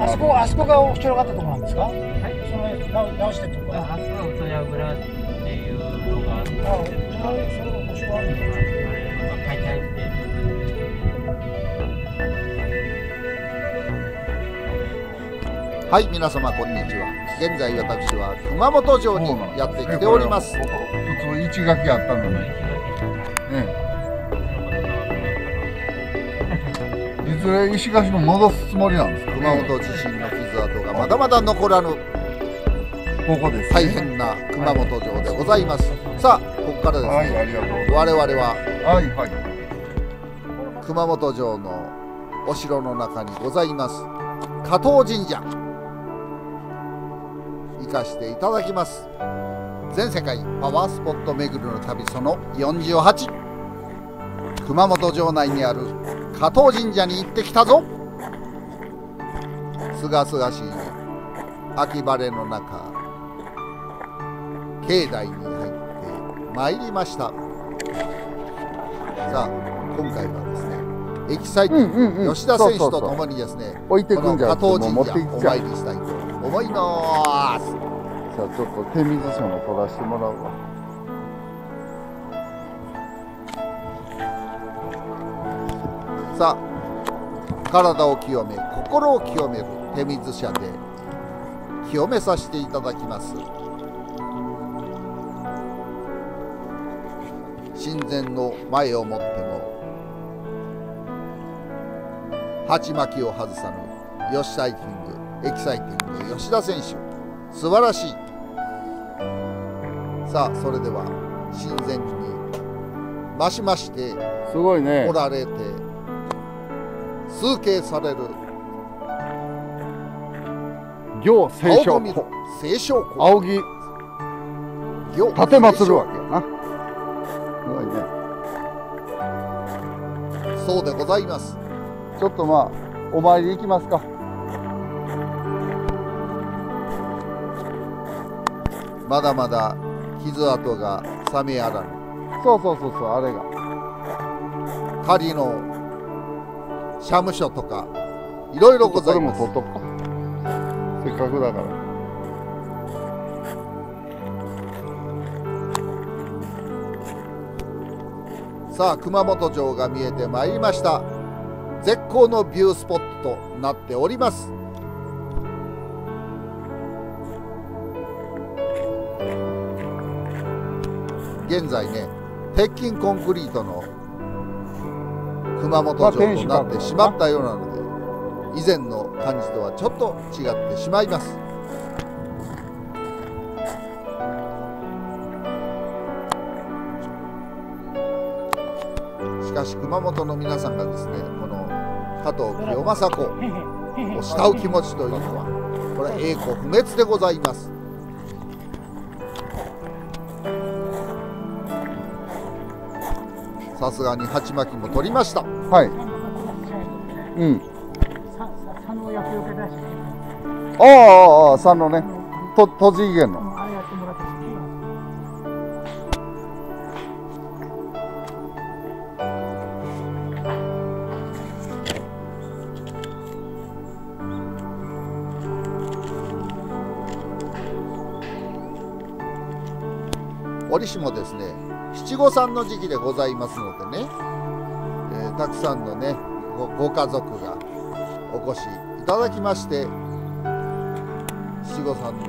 あそこあそこが面白かったところなんですか？はい。その直直してるとこああそこは。宇やぐらってい。うのがあってあそれそれが面白い。あれが解体してはい。皆様こんにちは現在私は熊本城にやってきております一垣あったのに、ずれ石垣に戻すつもりなんですか、熊本地震の傷跡がまだまだ残らぬ。ここです、大変な熊本城でございます。さあここからですはいねありがとうござい我々ははいはい。熊本城のお城の中にございます。加藤神社。行かしていただきます。全世界パワースポット巡りの旅その48熊本城内にある加藤神社に行ってきたぞ。すがすがしい秋晴れの中境内に入ってまいりました。さあ今回はですねエキサイティング、うんうんうん。吉田選手とともにですね置いてくんじこの加藤神社お参りしたいと思います。じゃあちょっと手水書も取らせてもらうわさあ体を清め心を清める手水舎で。清めさせていただきます。神前の前をもっても鉢巻きを外さぬ吉サイティングエキサイティング吉田選手。素晴らしい。さあそれでは神前に増しましてすごいね。おられて崇敬される。行清少青ごみの清少校仰ぎ。行立てまつるわけやなすごいね。そうでございます。ちょっとまあお参り行きますか。まだまだ傷跡が冷めやらぬ。そうそうそうそうあれが。仮の社務所とかいろいろございこれもます取っとくか。せっかくだから。さあ熊本城が見えてまいりました。絶好のビュースポットとなっております。現在ね鉄筋コンクリートの熊本城となってしまったようなので以前の感じとはちょっと違ってしまいます。しかし熊本の皆さんがですねこの加藤清正公を慕う気持ちというのはこれは栄光不滅でございます。さすがに鉢巻きも取りました。はい。うん。ああああ佐野ねと栃木県のあれやってもらって折しもですね七五三の時期でございますのでね、えーたくさんのねごご家族がお越しいただきまして七五三の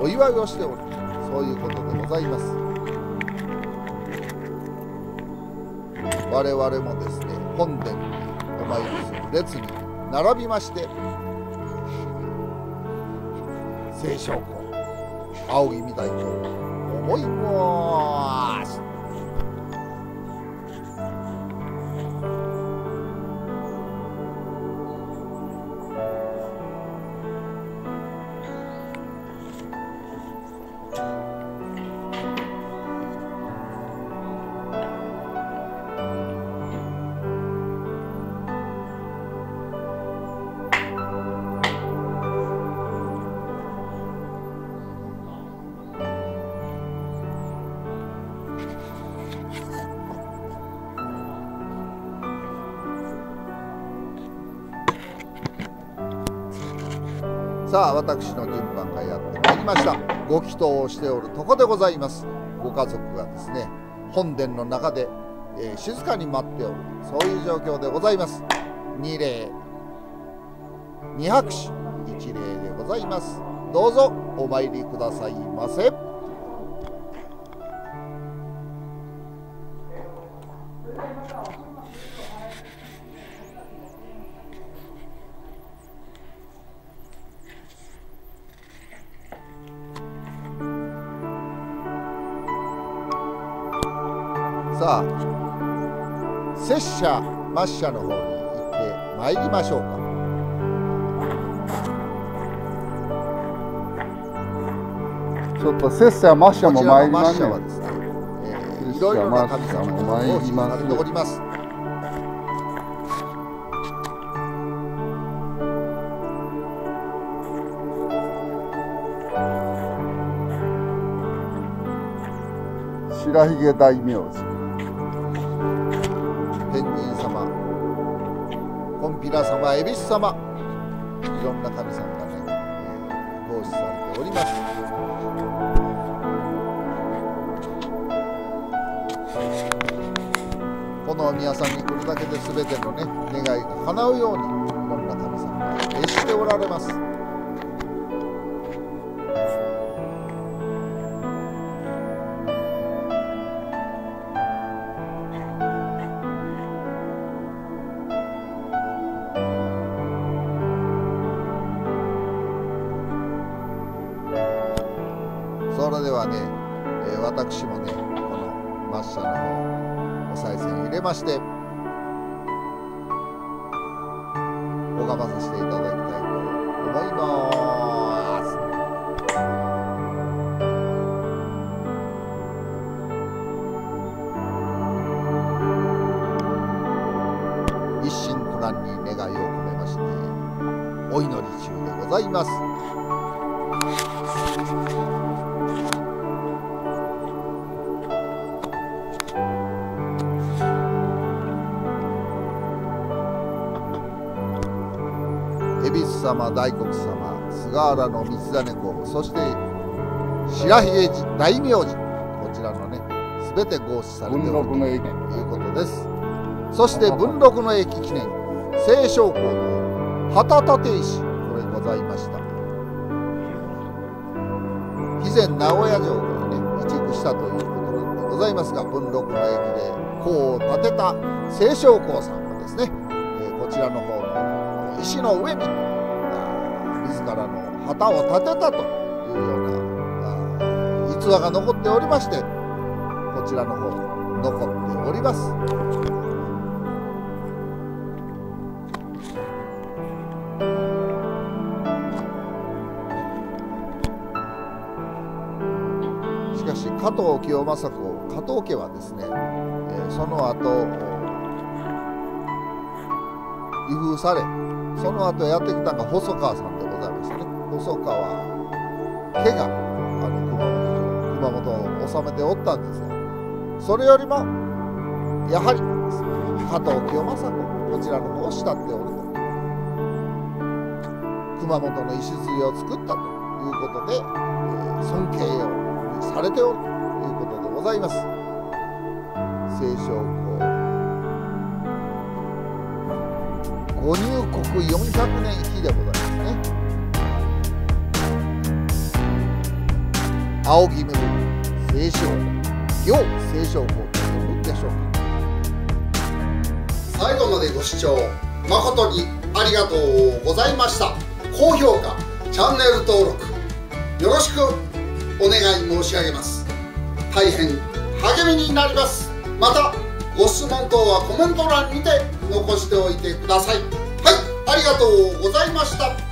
お祝いをしておるそういうことでございます。我々もですね本殿にお参りする列に並びまして清少校仰ぎ見たいと思いますさあ私の順番がやってまいりました。ご祈祷をしておるとこでございます。ご家族がですね本殿の中で、えー静かに待っておるそういう状況でございます。二礼二拍手一礼でございます。どうぞお参りくださいませ。さあ拙者末社の方に行ってまいりましょうか。ちょっと拙者マッシャも参りまね末社はですね、えーいろいろな神様に奉仕されております。白ひげ大名字様恵比寿様。いろんな神様がね、えー奉仕されております。この宮さんに来るだけで全てのね願いが叶うようにいろんな神様が召しておられます。ではね、えー私もねこのマッシャの方お賽銭入れまして拝まさせていただきたいと思います。一心不乱に願いを込めましてお祈り中でございます。恵比寿様大黒様菅原の三種公そして白ひげ大名字こちらのね全て合祀されておるということです。そして文禄の駅記念清少校の旗立石これございました。以前名古屋城からね移築したということなんでございますが文禄の駅で校を建てた清少校さんがですね、えーこちらの石の上にあー自らの旗を立てたというようなあー逸話が残っておりましてこちらの方残っております。しかし加藤清正公加藤家はですね、えーその後移封されその後やってきたのが細川さんでございますね。細川家があの熊本熊本を治めておったんですがそれよりもやはり加藤清正公こちらの方を慕っておると。熊本の礎を作ったということで、えー尊敬をされておるということでございます。清ご入国400年日でございますね仰ぎめぐる清少行清少公と呼ぶでしょうか最後までご視聴誠にありがとうございました高評価チャンネル登録よろしくお願い申し上げます大変励みになりますまたご質問等はコメント欄にて残しておいてください。はいありがとうございました。